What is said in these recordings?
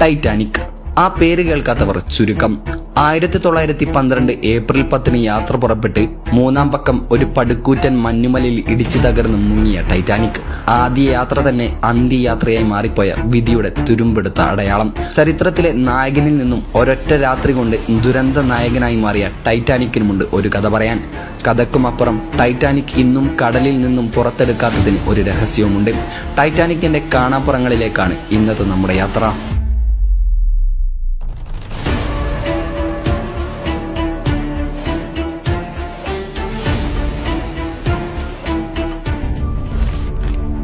Titanic. ആ പേര് കേൾക്കാത്തവർ ചുരുക്കം. ആയിരത്തി തൊള്ളായിരത്തി പന്ത്രണ്ട് ഏപ്രിൽ പത്തിന് യാത്ര പുറപ്പെട്ട് മൂന്നാം പക്കം ഒരു പടുക്കൂറ്റൻ മഞ്ഞുമലയിൽ ഇടിച്ചു തകർന്ന് മുങ്ങിയ ടൈറ്റാനിക്. ആദ്യ യാത്ര തന്നെ അന്ത്യയാത്രയായി മാറിപ്പോയ വിധിയുടെ തുരുമ്പെടുത്ത അടയാളം. ചരിത്രത്തിലെ നായകനിൽ നിന്നും ഒരൊറ്റ രാത്രി കൊണ്ട് ദുരന്ത നായകനായി മാറിയ ടൈറ്റാനിക്കിനുമുണ്ട് ഒരു കഥ പറയാൻ. കഥക്കുമപ്പുറം ടൈറ്റാനിക് ഇന്നും കടലിൽ നിന്നും പുറത്തെടുക്കാത്തതിന് ഒരു രഹസ്യവുമുണ്ട്. ടൈറ്റാനിക്കിന്റെ കാണാപ്പുറങ്ങളിലേക്കാണ് ഇന്നത്തെ നമ്മുടെ യാത്ര.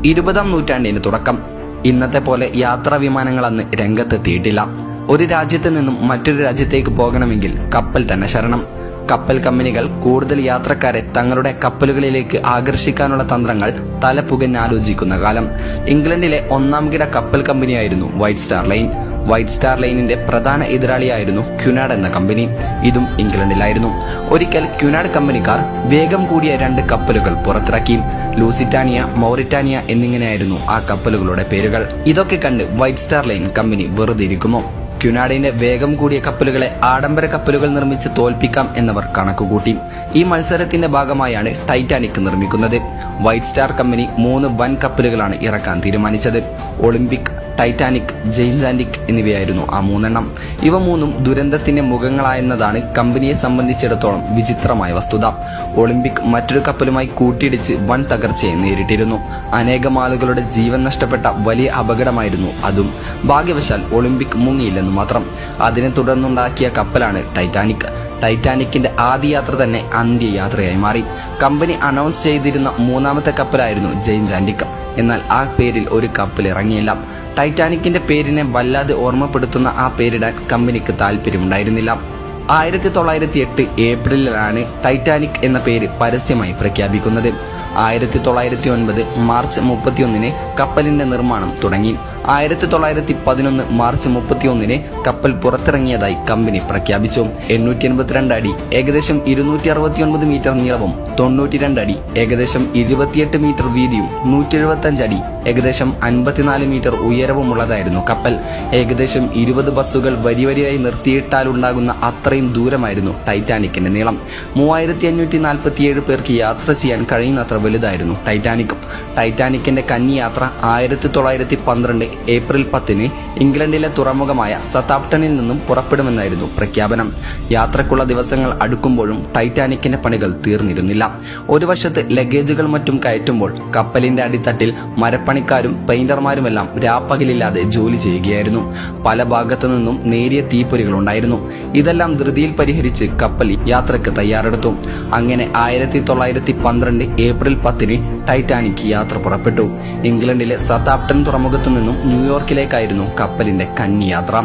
ഇരുപതാം നൂറ്റാണ്ടിന് തുടക്കം. ഇന്നത്തെ പോലെ യാത്രാ വിമാനങ്ങൾ അന്ന് രംഗത്തെത്തിയിട്ടില്ല. ഒരു രാജ്യത്ത് നിന്നും മറ്റൊരു രാജ്യത്തേക്ക് പോകണമെങ്കിൽ കപ്പൽ തന്നെ ശരണം. കപ്പൽ കമ്പനികൾ കൂടുതൽ യാത്രക്കാരെ തങ്ങളുടെ കപ്പലുകളിലേക്ക് ആകർഷിക്കാനുള്ള തന്ത്രങ്ങൾ തലപ്പുകഞ്ഞാലോചിക്കുന്ന കാലം. ഇംഗ്ലണ്ടിലെ ഒന്നാം കിട കപ്പൽ കമ്പനിയായിരുന്നു white star line. White star ലൈനിന്റെ പ്രധാന എതിരാളിയായിരുന്നു ക്യുനാഡ് എന്ന കമ്പനി. ഇതും ഇംഗ്ലണ്ടിലായിരുന്നു. ഒരിക്കൽ ക്യുനാഡ് കമ്പനിക്കാർ വേഗം കൂടിയ രണ്ട് കപ്പലുകൾ പുറത്തിറക്കി. ലൂസിറ്റാനിയ മൗറിറ്റാനിയ എന്നിങ്ങനെയായിരുന്നു ആ കപ്പലുകളുടെ പേരുകൾ. ഇതൊക്കെ കണ്ട് വൈറ്റ് സ്റ്റാർ ലൈൻ കമ്പനി വെറുതെ ഇരിക്കുമോ? ക്യുനാഡിന്റെ വേഗം കൂടിയ കപ്പലുകളെ ആഡംബര കപ്പലുകൾ നിർമ്മിച്ച് തോൽപ്പിക്കാം എന്നവർ കണക്കുകൂട്ടി. ഈ മത്സരത്തിന്റെ ഭാഗമായാണ് ടൈറ്റാനിക് നിർമ്മിക്കുന്നത്. വൈറ്റ് സ്റ്റാർ കമ്പനി മൂന്ന് വൻ കപ്പലുകളാണ് ഇറക്കാൻ തീരുമാനിച്ചത്. ഒളിമ്പിക് ടൈറ്റാനിക് ജെയിൻസാൻഡിക് എന്നിവയായിരുന്നു ആ മൂന്നെണ്ണം. ഇവ മൂന്നും ദുരന്തത്തിന്റെ മുഖങ്ങളായെന്നതാണ് കമ്പനിയെ സംബന്ധിച്ചിടത്തോളം വിചിത്രമായ വസ്തുത. ഒളിമ്പിക് മറ്റൊരു കപ്പലുമായി കൂട്ടിയിടിച്ച് വൻ തകർച്ചയെ നേരിട്ടിരുന്നു. അനേകം ആളുകളുടെ ജീവൻ നഷ്ടപ്പെട്ട വലിയ അപകടമായിരുന്നു അതും. ഭാഗ്യവശാൽ ഒളിമ്പിക് മുങ്ങിയില്ലെന്നു മാത്രം. അതിനെ തുടർന്നുണ്ടാക്കിയ കപ്പലാണ് ടൈറ്റാനിക്. ടൈറ്റാനിക്കിന്റെ ആദ്യ യാത്ര തന്നെ അന്ത്യയാത്രയായി മാറി. കമ്പനി അനൗൺസ് ചെയ്തിരുന്ന മൂന്നാമത്തെ കപ്പലായിരുന്നു ജെയിൻസാൻഡിക് എന്നാൽ ആ പേരിൽ ഒരു കപ്പൽ ഇറങ്ങിയില്ല ടൈറ്റാനിക്കിന്റെ പേരിനെ വല്ലാതെ ഓർമ്മപ്പെടുത്തുന്ന ആ പേരിടാൻ കമ്പനിക്ക് താല്പര്യമുണ്ടായിരുന്നില്ല. ആയിരത്തി തൊള്ളായിരത്തി എട്ട് ഏപ്രിലിലാണ് ടൈറ്റാനിക് എന്ന പേര് പരസ്യമായി പ്രഖ്യാപിക്കുന്നത്. ആയിരത്തി തൊള്ളായിരത്തി ഒൻപത് മാർച്ച് മുപ്പത്തിയൊന്നിന് കപ്പലിന്റെ നിർമ്മാണം തുടങ്ങി. ആയിരത്തി തൊള്ളായിരത്തി പതിനൊന്ന് മാർച്ച് മുപ്പത്തിയൊന്നിന് കപ്പൽ പുറത്തിറങ്ങിയതായി കമ്പനി പ്രഖ്യാപിച്ചു. എണ്ണൂറ്റി എൺപത്തിരണ്ട് അടി ഏകദേശം ഇരുന്നൂറ്റി അറുപത്തിയൊൻപത് മീറ്റർ നീളവും തൊണ്ണൂറ്റിരണ്ട് അടി ഏകദേശം ഇരുപത്തിയെട്ട് മീറ്റർ വീതിയും നൂറ്റി അടി ഏകദേശം അൻപത്തിനാല് മീറ്റർ ഉയരവുമുള്ളതായിരുന്നു കപ്പൽ. ഏകദേശം ഇരുപത് ബസ്സുകൾ വരി വരിയായി നിർത്തിയിട്ടാലുണ്ടാകുന്ന അത്രയും ദൂരമായിരുന്നു ടൈറ്റാനിക്കിന്റെ നീളം. മൂവായിരത്തി അഞ്ഞൂറ്റി നാൽപ്പത്തിയേഴ് പേർക്ക് യാത്ര ചെയ്യാൻ കഴിയുന്നത്ര വലുതായിരുന്നു ടൈറ്റാനിക്കും ടൈറ്റാനിക്കിന്റെ കന്നിയാത്ര ആയിരത്തി തൊള്ളായിരത്തി പന്ത്രണ്ട് ഏപ്രിൽ പത്തിന് ഇംഗ്ലണ്ടിലെ തുറമുഖമായ സതാപ്ടണിൽ നിന്നും പുറപ്പെടുമെന്നായിരുന്നു പ്രഖ്യാപനം. യാത്രക്കുള്ള ദിവസങ്ങൾ അടുക്കുമ്പോഴും ടൈറ്റാനിക്കിന്റെ പണികൾ തീർന്നിരുന്നില്ല. ഒരു വശത്ത് ലഗേജുകൾ മറ്റും കയറ്റുമ്പോൾ കപ്പലിന്റെ അടിത്തട്ടിൽ മരപ്പണിക്കാരും പെയിന്റർമാരുമെല്ലാം രാപ്പകലില്ലാതെ ജോലി ചെയ്യുകയായിരുന്നു. പല ഭാഗത്തു നിന്നും നേരിയ തീപ്പൊരികൾ ഉണ്ടായിരുന്നു. ഇതെല്ലാം ധൃതിയിൽ പരിഹരിച്ച് കപ്പൽ യാത്രയ്ക്ക് തയ്യാറെടുത്തു. അങ്ങനെ ആയിരത്തി തൊള്ളായിരത്തി പന്ത്രണ്ട് ഏപ്രിൽ പത്തിന് ടൈറ്റാനിക് യാത്ര പുറപ്പെട്ടു. ഇംഗ്ലണ്ടിലെ സതാപ്റ്റൺ തുറമുഖത്തു നിന്നും ന്യൂയോർക്കിലേക്കായിരുന്നു കപ്പലിന്റെ കന്നിയാത്ര.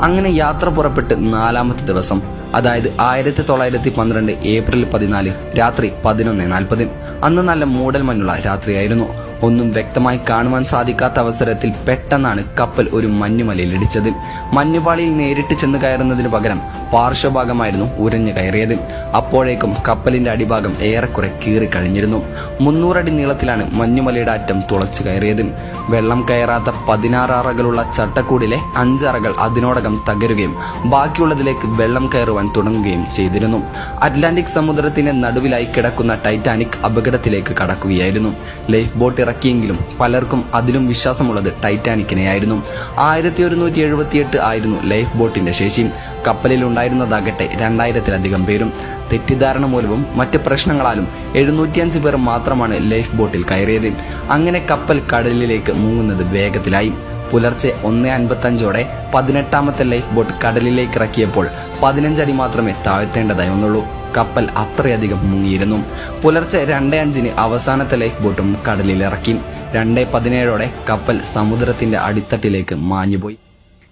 അങ്ങനെ യാത്ര പുറപ്പെട്ട് നാലാമത്തെ ദിവസം അതായത് ആയിരത്തി തൊള്ളായിരത്തി പന്ത്രണ്ട് ഏപ്രിൽ പതിനാല് രാത്രി പതിനൊന്ന് നാൽപ്പത്. അന്ന് നല്ല മൂടൽ മഞ്ഞുള്ള രാത്രിയായിരുന്നു. ഒന്നും വ്യക്തമായി കാണുവാൻ സാധിക്കാത്ത അവസരത്തിൽ പെട്ടെന്നാണ് കപ്പൽ ഒരു മഞ്ഞുമലയിൽ ഇടിച്ചത്. മഞ്ഞുപാളിയിൽ നേരിട്ട് ചെന്ന് കയറുന്നതിന് പകരം പാർശ്വഭാഗമായിരുന്നു ഉരഞ്ഞു കയറിയത്. അപ്പോഴേക്കും കപ്പലിന്റെ അടിഭാഗം ഏറെക്കുറെ കീറിക്കഴിഞ്ഞിരുന്നു. മുന്നൂറടി നീളത്തിലാണ് മഞ്ഞുമലയുടെ അറ്റം തുളച്ചു കയറിയത്. വെള്ളം കയറാത്ത പതിനാറ് അറകളുള്ള ചട്ടക്കൂടിലെ അഞ്ചറകൾ അതിനോടകം തകരുകയും ബാക്കിയുള്ളതിലേക്ക് വെള്ളം കയറുവാൻ തുടങ്ങുകയും ചെയ്തിരുന്നു. അറ്റ്ലാന്റിക് സമുദ്രത്തിന്റെ നടുവിലായി കിടക്കുന്ന ടൈറ്റാനിക് അപകടത്തിലേക്ക് കടക്കുകയായിരുന്നു. ലൈഫ് ബോട്ട് ഇറക്കിയെങ്കിലും പലർക്കും അതിലും വിശ്വാസമുള്ളത് ടൈറ്റാനിക്കിനെയായിരുന്നു. ആയിരത്തി ഒരുന്നൂറ്റി എഴുപത്തിയെട്ട് ആയിരുന്നു ലൈഫ് ബോട്ടിന്റെ ശേഷി. കപ്പലിൽ ഉണ്ടായിരുന്നതാകട്ടെ രണ്ടായിരത്തിലധികം പേരും. തെറ്റിദ്ധാരണ മൂലവും മറ്റ് പ്രശ്നങ്ങളാലും എഴുന്നൂറ്റിയഞ്ച് പേർ മാത്രമാണ് ലൈഫ് ബോട്ടിൽ കയറിയത്. അങ്ങനെ കപ്പൽ കടലിലേക്ക് മുങ്ങുന്നത് വേഗത്തിലായി. പുലർച്ചെ ഒന്ന് അൻപത്തഞ്ചോടെ പതിനെട്ടാമത്തെ ലൈഫ് ബോട്ട് കടലിലേക്ക് ഇറക്കിയപ്പോൾ പതിനഞ്ചടി മാത്രമേ താഴ്ത്തേണ്ടതായി വന്നുള്ളൂ. കപ്പൽ അത്രയധികം മുങ്ങിയിരുന്നു. പുലർച്ചെ രണ്ടേ അഞ്ചിന് അവസാനത്തെ ലൈഫ് ബോട്ടും കടലിൽ ഇറക്കി രണ്ട് പതിനേഴോടെ കപ്പൽ സമുദ്രത്തിന്റെ അടിത്തട്ടിലേക്ക് മാഞ്ഞുപോയി.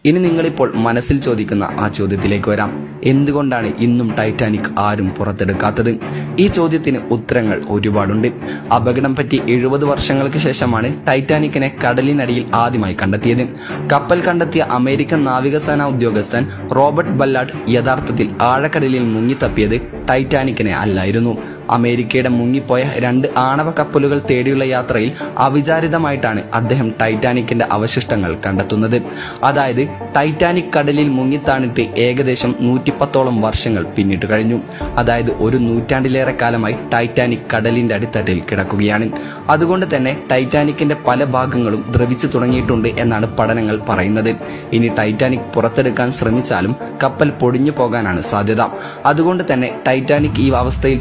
ഇനി നിങ്ങളിപ്പോൾ മനസ്സിൽ ചോദിക്കുന്ന ആ ചോദ്യത്തിലേക്ക് വരാം. എന്തുകൊണ്ടാണ് ഇന്നും ടൈറ്റാനിക് ആരും പുറത്തെടുക്കാത്തത്? ഈ ചോദ്യത്തിന് ഉത്തരങ്ങൾ ഒരുപാടുണ്ട്. അപകടം പറ്റി എഴുപത് വർഷങ്ങൾക്ക് ശേഷമാണ് ടൈറ്റാനിക്കിനെ കടലിനടിയിൽ ആദ്യമായി കണ്ടെത്തിയത്. കപ്പൽ കണ്ടെത്തിയ അമേരിക്കൻ നാവികസേന ഉദ്യോഗസ്ഥൻ റോബർട്ട് ബല്ലാഡ് യഥാർത്ഥത്തിൽ ആഴക്കടലിൽ മുങ്ങിത്തപ്പിയത് ടൈറ്റാനിക്കിനെ അല്ലായിരുന്നു. അമേരിക്കയുടെ മുങ്ങിപ്പോയ രണ്ട് ആണവ കപ്പലുകൾ തേടിയുള്ള യാത്രയിൽ അവിചാരിതമായിട്ടാണ് അദ്ദേഹം ടൈറ്റാനിക്കിന്റെ അവശിഷ്ടങ്ങൾ കണ്ടെത്തുന്നത്. അതായത് ടൈറ്റാനിക് കടലിൽ മുങ്ങിത്താണിട്ട് ഏകദേശം നൂറ്റിപ്പത്തോളം വർഷങ്ങൾ പിന്നിട്ട് കഴിഞ്ഞു. അതായത് ഒരു നൂറ്റാണ്ടിലേറെ കാലമായി ടൈറ്റാനിക് കടലിന്റെ അടിത്തട്ടിൽ കിടക്കുകയാണ്. അതുകൊണ്ട് തന്നെ ടൈറ്റാനിക്കിന്റെ പല ഭാഗങ്ങളും ദ്രവിച്ചു തുടങ്ങിയിട്ടുണ്ട് എന്നാണ് പഠനങ്ങൾ പറയുന്നത്. ഇനി ടൈറ്റാനിക് പുറത്തെടുക്കാൻ ശ്രമിച്ചാലും കപ്പൽ പൊടിഞ്ഞു പോകാനാണ് സാധ്യത. അതുകൊണ്ട് തന്നെ ടൈറ്റാനിക് ഈ അവസ്ഥയിൽ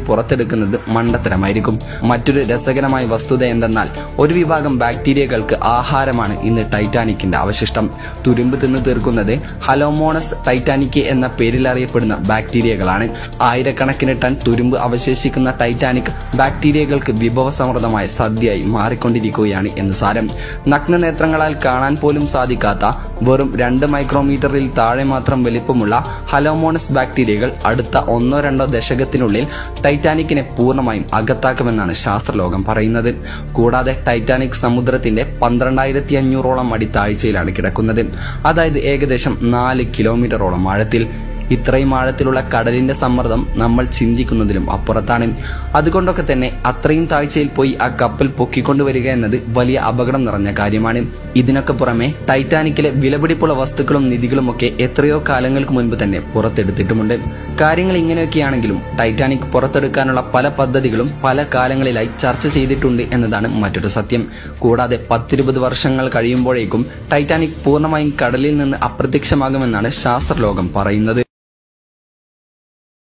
പുറത്തെടുക്കുന്നത് മണ്ടത്തരമായിരിക്കും. മറ്റൊരു രസകരമായ വസ്തുത എന്തെന്നാൽ ഒരു വിഭാഗം ബാക്ടീരിയകൾക്ക് ആഹാരമാണ് ഇന്ന് ടൈറ്റാനിക്കിന്റെ അവശിഷ്ടം. തുരുമ്പ് തിന്ന് തീർക്കുന്നത് ഹലോമോണസ് ടൈറ്റാനിക്ക് എന്ന പേരിൽ അറിയപ്പെടുന്ന ബാക്ടീരിയകളാണ്. ആയിരക്കണക്കിന് ടൺ തുരുമ്പ് അവശേഷിക്കുന്ന ടൈറ്റാനിക് ബാക്ടീരിയകൾക്ക് വിഭവസമൃദ്ധമായ സദ്യയായി മാറിക്കൊണ്ടിരിക്കുകയാണ് എന്ന് സാരം. നഗ്നനേത്രങ്ങളാൽ കാണാൻ പോലും സാധിക്കാത്ത വെറും രണ്ട് മൈക്രോമീറ്ററിൽ താഴെ മാത്രം വലിപ്പമുള്ള ഹലോമോണസ് ബാക്ടീരിയകൾ അടുത്ത ഒന്നോ രണ്ടോ ദശകത്തിനുള്ളിൽ ടൈറ്റാനിക്കിനെ പൂർണമായും അകത്താക്കുമെന്നാണ് ശാസ്ത്രലോകം പറയുന്നത്. കൂടാതെ ടൈറ്റാനിക് സമുദ്രത്തിന്റെ പന്ത്രണ്ടായിരത്തി അഞ്ഞൂറോളം അടി താഴ്ചയിലാണ് കിടക്കുന്നത്. അതായത് ഏകദേശം നാല് കിലോമീറ്ററോളം ആഴത്തിൽ. ഇത്രയും ആഴത്തിലുള്ള കടലിന്റെ സമ്മർദ്ദം നമ്മൾ ചിന്തിക്കുന്നതിലും അപ്പുറത്താണ്. അതുകൊണ്ടൊക്കെ തന്നെ അത്രയും താഴ്ചയിൽ പോയി ആ കപ്പൽ പൊക്കിക്കൊണ്ടുവരിക എന്നത് വലിയ അപകടം നിറഞ്ഞ കാര്യമാണ്. ഇതിനൊക്കെ പുറമെ ടൈറ്റാനിക്കിലെ വിലപിടിപ്പുള്ള വസ്തുക്കളും നിധികളും ഒക്കെ എത്രയോ കാലങ്ങൾക്ക് മുൻപ് തന്നെ പുറത്തെടുത്തിട്ടുമുണ്ട്. കാര്യങ്ങൾ ഇങ്ങനെയൊക്കെയാണെങ്കിലും ടൈറ്റാനിക് പുറത്തെടുക്കാനുള്ള പല പദ്ധതികളും പല കാലങ്ങളിലായി ചർച്ച ചെയ്തിട്ടുണ്ട് എന്നതാണ് മറ്റൊരു സത്യം. കൂടാതെ പത്തിരുപത് വർഷങ്ങൾ കഴിയുമ്പോഴേക്കും ടൈറ്റാനിക് പൂർണമായും കടലിൽ നിന്ന് അപ്രത്യക്ഷമാകുമെന്നാണ് ശാസ്ത്രലോകം പറയുന്നത്.